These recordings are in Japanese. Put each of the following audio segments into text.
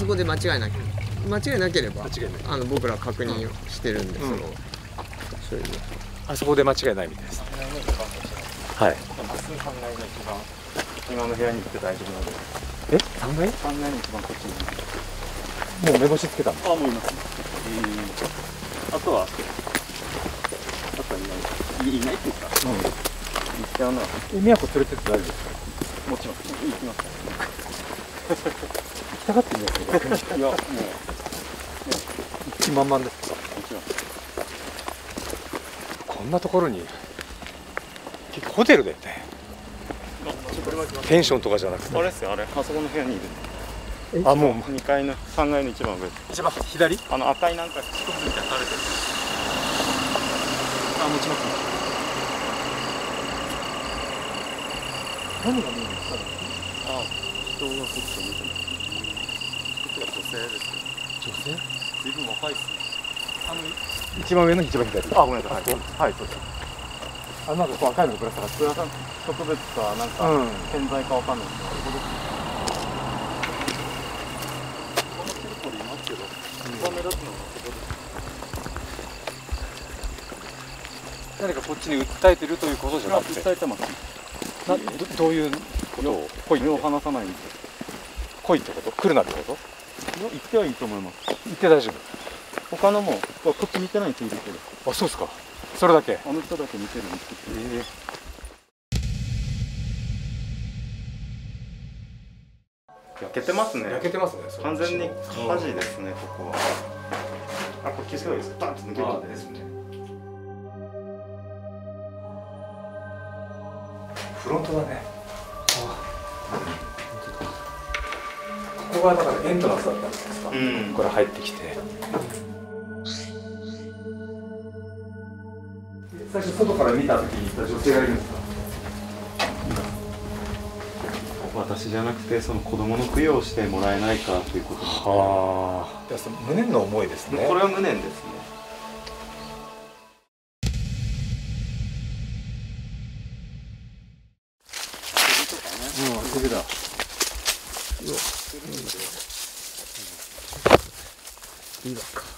そこで間違いなければ。間違いなければ間違いない。あの僕ら確認をしてるんで、うん。そのそれであそこで間違いないみたいです。はい。今の部屋に行って大丈夫なのでえ？3階？3階に一番こっちに。もう目星つけたのあもういますねあとはあとはいない。いいないっていうか。うん。行っちゃうなえ宮古連れてって大丈夫ですか？もちろん。行きますたがってるんですけどいやもう気満々ですかちろんこんなところに結構ホテルだよねペンションとかじゃなくてあれですよあれあそこの部屋にいるあもう2階の3階の一番上一番左あの赤いなんか四国みたいな垂れてるあ持ちますね何が見えるんですかあ人がこっちを見てます性です女性随分若いですねあの一番上の一番左あごめんなさいはいそうですあなんかこう赤いのぶら下がって福田さん植物かなんかうん建材かわかんないですけど、こここのキルコリいますけど、一番目立つのがここです何かこっちに訴えてるということじゃなくて訴えてますなどどういうことを来い目を離さないんで来いってこと来るなってこと行ってはいいと思います。行って大丈他のもこっち見てない人いるけど。夫あそうですか。それだけ？あの人だけ見てるんですけど、え焼けてますね。焼けてますね完全に火事ですねここは。あこれ消せばいいです。かバンと抜ける。んでですね。フロントだねここがだからエントランスだったんですか、うん。これ入ってきて。最初外から見た時にいた女性がいるんですか？私じゃなくてその子供の供養をしてもらえないかということで。はあ。無念の思いですね。これは無念ですねいいわ。か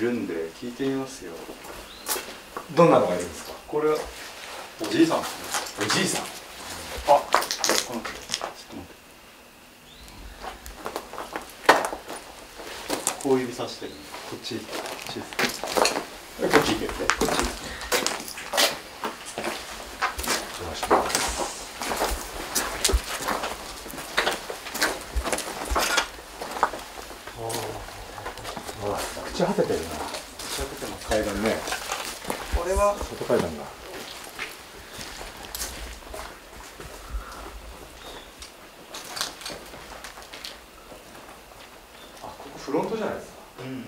るんで聞いてみますよ。どんなのがいるんですか？これはおじいさんですね。おじいさん。あこの人。ちょっと待って。こう指さしてる。こっちこっちですこっち行けってこっちですお邪魔しますああ口果ててるな。調べてます。階段ね。これは？外階段があここフロントじゃないですか。うん。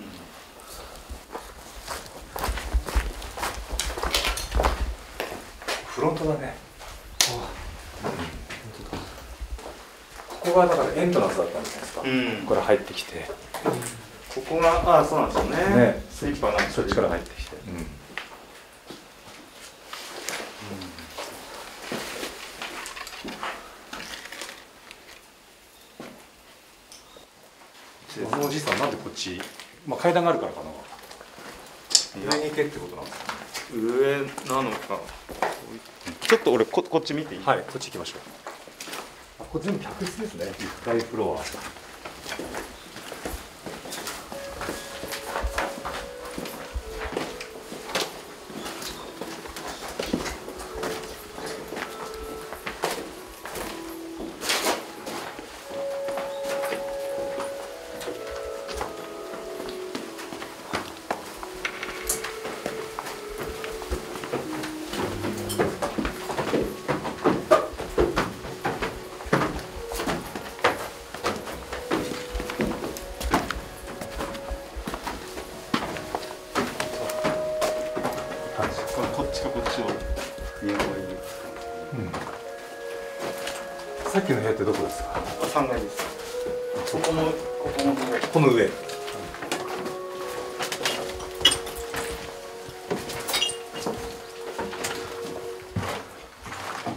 フロントだね。ここがだからエントランスだったんじゃないですか、うん。これ入ってきてここがあそうなんですよね。ね。スイッパーなんそっちから入ってきて、このおじいさんなんでこっち、まあ、階段があるからかな。上に行けってことなんですか？上なのか。ちょっと俺ここっち見ていい？はいこっち行きましょう。あこれ全部客室ですね。1階フロアってどこですか？3階です。ここもここも上。この上。い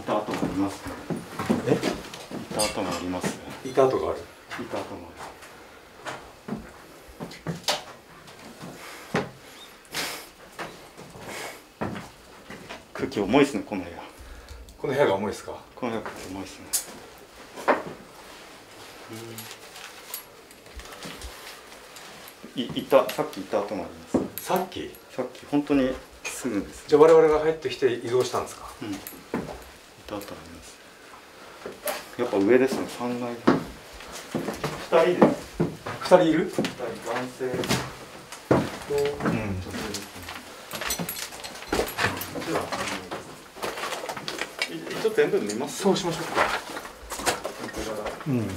た跡もありますね。え？いた跡もありますね。板跡がある。いた跡もある。空気重いですねこの部屋。この部屋が重いですか？この部屋重いですねいいたさっきいた跡もありますさっき？さっき本当にすぐですじゃあ我々が入ってきて移動したんですか？うん。いたあったあります。やっぱ上ですね、三階だ。二人です。二人いる？二人、男性と女性うんですね。こっちは三階です。い一応全部見ます？そうしましょうかうんこ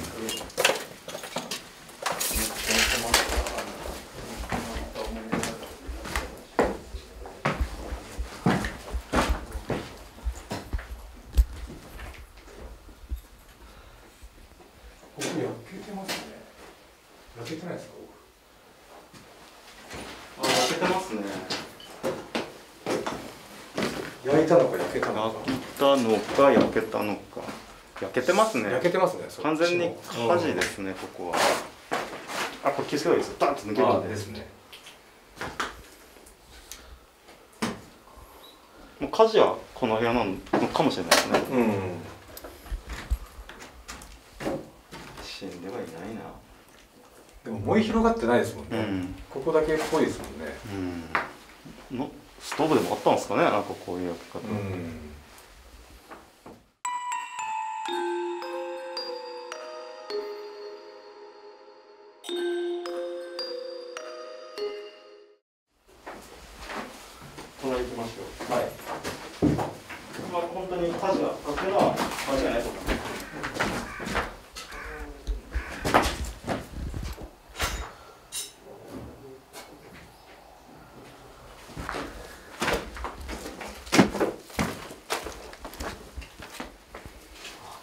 こ焼けてますね焼けてないですかあ、焼けてますね。焼いたのか焼けたの焼かいたのか焼けたのか。焼けてますね。焼けてますね完全に火事ですね、ここは。あ、これ気づかないですよ。ダンと抜けあるんですねもう火事はこの部屋なのかもしれないですね。うん死んではいないな。でも燃え広がってないですもんね、うん。ここだけっぽいですもんねうん。のストーブでもあったんですかね、なんかこういう焼き方。うん本当に火事があったのは間違いないと思います。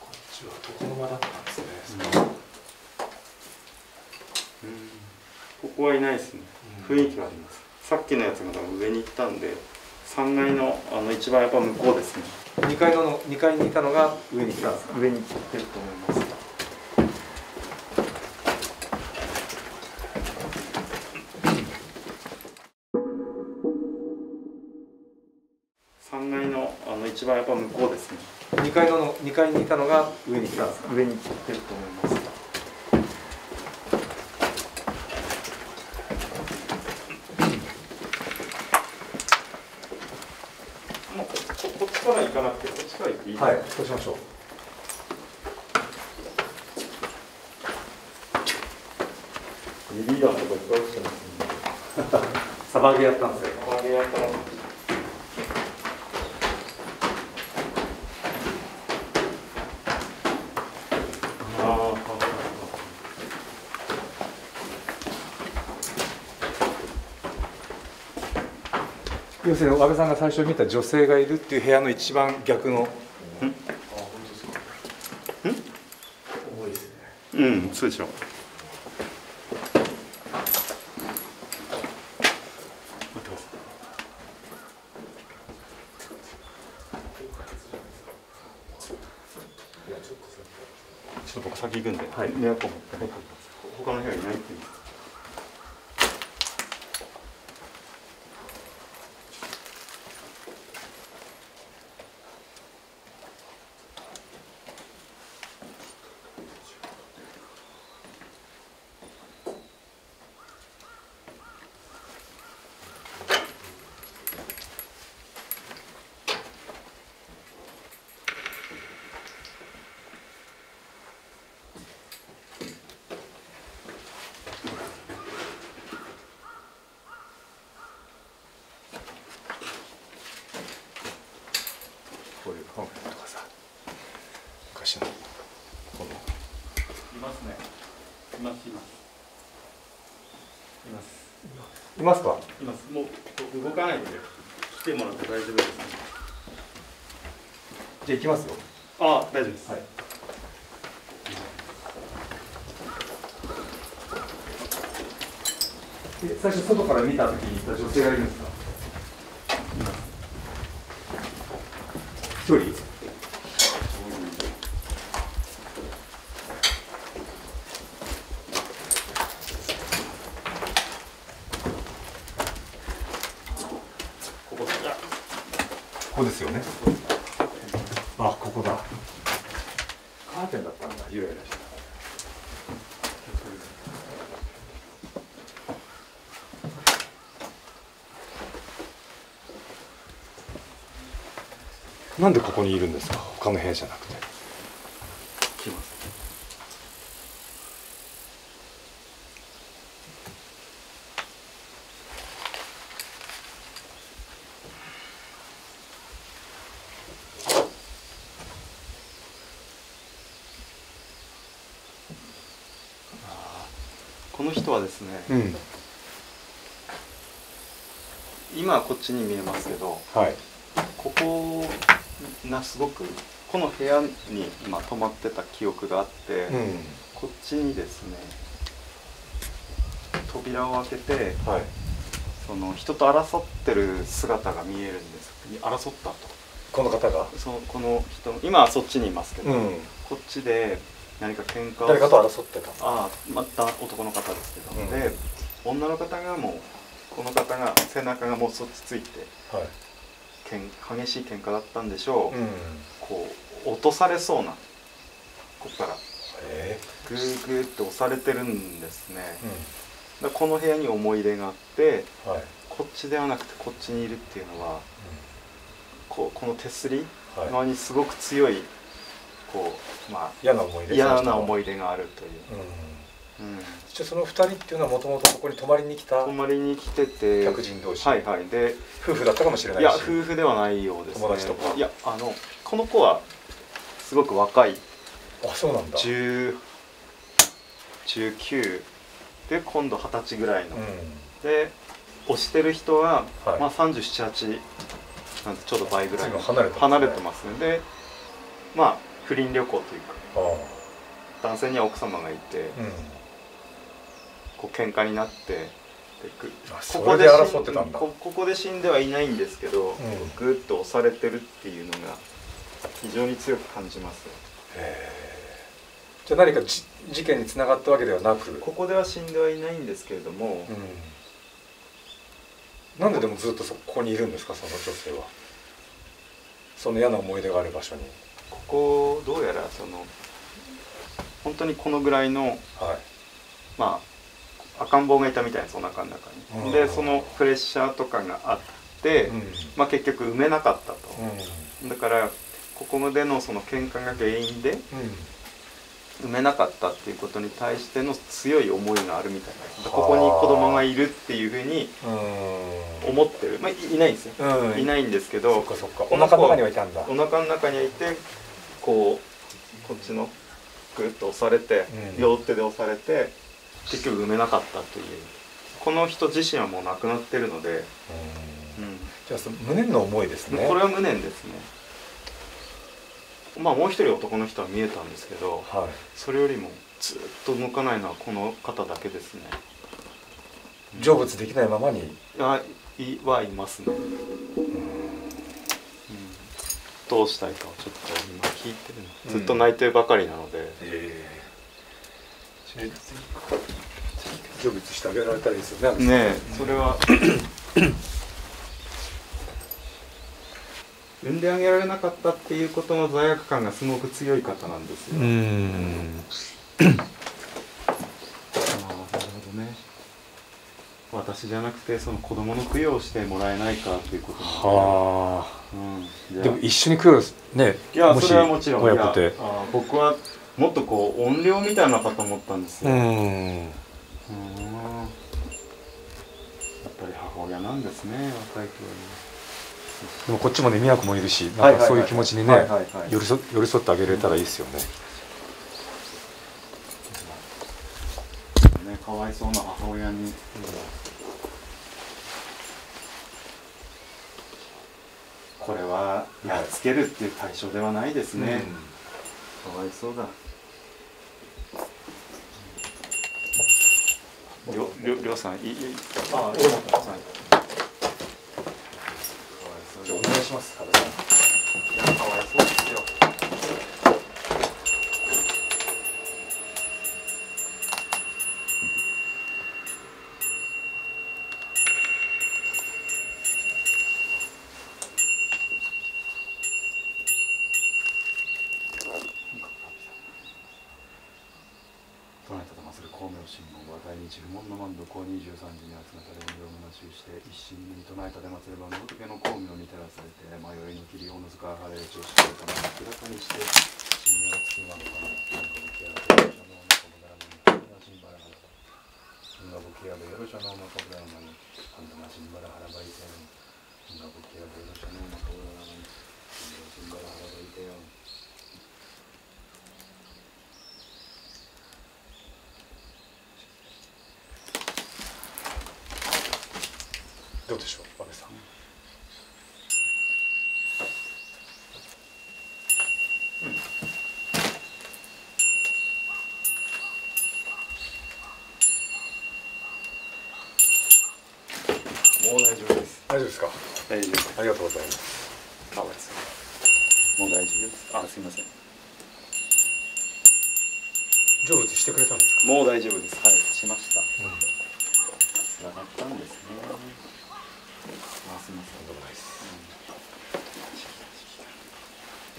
こっちは床の間だったんですね、ここはいないですね。雰囲気があります。さっきのやつが多分上に行ったんで、3階のあの一番やっぱ向こうですね。2階の2階にいたのが上に来たんですか？上に行ってると思います。3階のあの一番やっぱ向こうですね。2階の2階にいたのが上に来たんですか？上に行ってると思います。もうここっちから行かなくてこはい。そうしましょう。とか。サバゲーやったんですよ。これやった要するに安倍さんが最初見た女性がいるっていう部屋の一番逆のうん、そうでしょ。ちょっと僕先行くんで、はい迷惑を持って入ってください。他の部屋いないっていう。本とかさ昔のこの。いますね。いますいます。います。か？います。もう動かないで来てもらって大丈夫です、ね、じゃあ行きますよ。あ大丈夫です、はい。最初外から見た時にいた女性がいるんですか？人。ここだここですよね。あここだ。カーテンだったんだゆらゆらしてなんでここにいるんですか？他の部屋じゃなくて。来ますこの人はですね、うん。今はこっちに見えますけどはい。ここがすごくこの部屋に今泊まってた記憶があって、うん。こっちにですね扉を開けてはい。その人と争ってる姿が見えるんです。争ったと。この方が？そのこの人今はそっちにいますけど、うん。こっちで何か喧嘩を誰かと争ってた。ああまた男の方ですけど、うん。で女の方がもうこの方が背中がもうそっちついてはいけん激しい喧嘩だったんでしょう、うん。こう落とされそうなここから。えグーグーって押されてるんですね、えだからこの部屋に思い出があってうんはい。こっちではなくてこっちにいるっていうのはこうこの手すりはい。側にすごく強いこうま嫌な思い出あ嫌な思いい出があるという、うんうん、そしてその二人っていうのはもともとここに泊まりに来た泊まりに来てて。客人同士。はいはい。で夫婦だったかもしれないし。いや夫婦ではないようですね。友達とか。いやあのこの子はすごく若い。あそうなんだ。10 19で今度二十歳ぐらいの、うん。で押してる人は、はい。まあ378なんでちょうど倍ぐらい。離れてますね。離れてますね。でまあ不倫旅行というか。あ男性には奥様がいて、あうんこう喧嘩になってここで死ん争ってたんだ。こここで死んではいないんですけど、ん。ぐーっと押されてるっていうのが非常に強く感じます。じゃあ何かじ事件につながったわけではなく？ここでは死んではいないんですけれども、うん。なんででもずっとそこにいるんですか？その女性は。その嫌な思い出がある場所に。ここどうやらその本当にこのぐらいのはい。まあ赤ん坊がいたみたいですお腹の中に、うん。でそのプレッシャーとかがあって、うん。まあ、結局埋めなかったと、うん。だからここでのその喧嘩が原因で埋めなかったっていうことに対しての強い思いがあるみたいですはあここに子供がいるっていうふうにうん。思ってる、まあ、いいないんですよ、うん。いないんですけそどお腹の中にはいたんだ。お腹の中にはいてこうこっちのグッと押されて、うん。両手で押されて結局埋めなかったという。この人自身はもう亡くなってるので、うん。うん。じゃあその無念の思いですね。これは無念ですね。まあもう一人男の人は見えたんですけどはい。それよりもずっと動かないのはこの方だけですね。成仏できないままに。いやいはいますね、うん、どうしたいかをちょっと今聞いてるの。ずっと泣いてるばかりなので、ええ成仏してあげられたらいいですよね。ねえそれは。産んであげられなかったっていうことの罪悪感がすごく強い方なん。ですよ、んああなるほどね。私じゃなくてその子供の供養をしてもらえないかということはうん、あ。でも一緒に供養ね。いやそれはもちろん。親子で。僕はもっとこう音量みたいなのかと思ったんですうよ、うん、ん。やっぱり母親なんですね若い頃でもこっちもね宮子もいるしなんかそういう気持ちにね寄り添寄り添ってあげれたらいいですよね。にねかわいそうな母親に、これはやっつけるっていう対象ではないですね、かわいそうだ両りょりょうさんいいいいあ俺もはい。じゃあお願いしますかわいそうですよ唱えたたまする光明神門は大日不問の万物公23時に集めたれをむなしして一心に唱えたで祭れば仏の光明に照らされて迷いの霧をのずか晴れ調子をたま明らかにして神明をつきまのかな文化武器やべよろしゃのうのこぶらまに神が神バラハラ文化武器やべよろしゃのうのこぶらまに神神バラハラバイテン文化武器やべよろしゃのうのこぶらまに神神バラハラバイテンどうでしょう安部さん。もう大丈夫です。大丈夫ですか？大丈夫です。ありがとうございます。かわいそうもう大丈夫です。あすいません。成仏してくれたんですか？もう大丈夫です。はいしました。うんつながったんですね。あすいませんとんでもないです。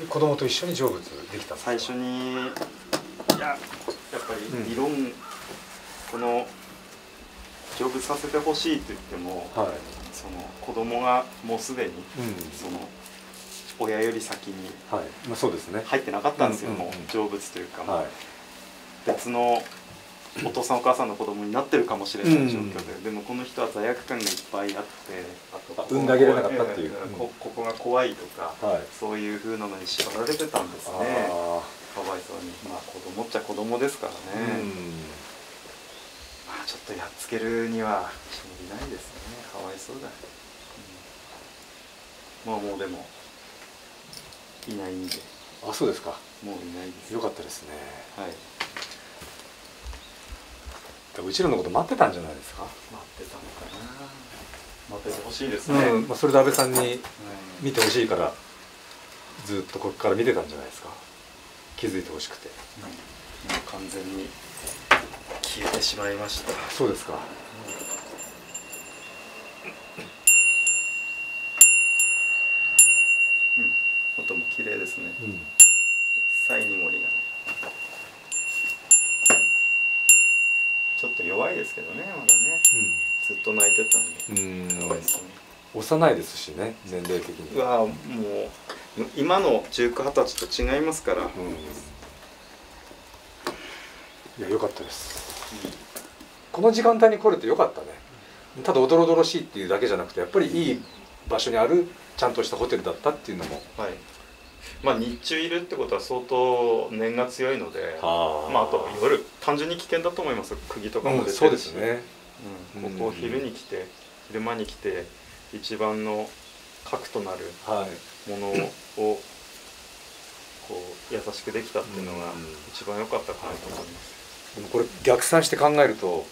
で子供と一緒に成仏できた最初にいややっぱうんり理論、この成仏させてほしいと言ってもはい。その子供がもうすでにうん。その親より先にはい。まあそうですね。入ってなかったんですよ、うんうんうんもう成仏というか、はい。別のお父さんお母さんの子供になってるかもしれない状況で、でもこの人は罪悪感がいっぱいあってあとあ産ん。であげれなかったっていう。ええこここが怖いとか、はい。そういう風なのに縛られてたんですね。あかわいそうに。まあ子供っちゃ子供ですからあね、うん。まあちょっとやっつけるにはしのびないですね。かわいそうだ、うん。まあもうでもいないんで。あそうですか。もういないです。よかったですね。はいうちらのこと待ってたんじゃないですか、待ってたのかな。待っててほしいですね、うんまあ、それで安倍さんにはい。見てほしいからずっとここから見てたんじゃないですか？気づいてほしくて。もう完全に消えてしまいました。そうですか。うん。音も綺麗ですね。うん。一切に森がないちょっと弱いですけどねまだね。ずっと泣いてたんでうん。かわいそうに幼いですしね年齢的に。うわもう今の19、20歳と違いますから、うん。いや良かったです。この時間帯に来れて良かったね。ただおどろおどろしいっていうだけじゃなくてやっぱりいい場所にあるちゃんとしたホテルだったっていうのもはいまあ日中いるってことは相当念が強いのであ。まあ、あと夜単純に危険だと思います。釘とかも出てるし、そうですね。うん。ここ昼に来て昼間に来て一番の核となるはい。ものをこう優しくできたっていうのがうん。一番良かったかなと思います、でもこれ逆算して考えると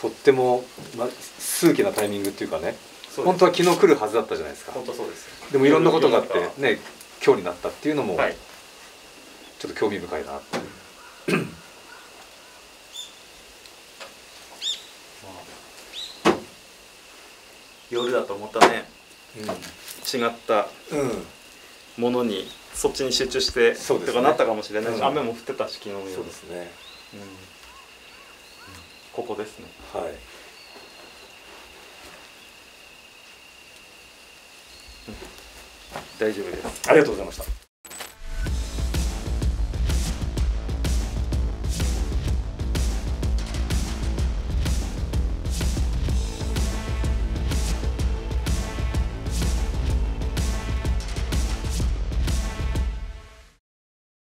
とっても、まあ、数奇なタイミングっていうかね。本当は昨日来るはずだったじゃないですか。本当そうです。でもいろんなことがあってね今日になったっていうのもはい。ちょっと興味深いなって、夜だと思ったね。違ったうんものにそっちに集中してそうですね。とかなったかもしれない。し、うん。雨も降ってたし昨日の夜。そうですね。うん。ここですね。はい大丈夫です。ありがとうございました。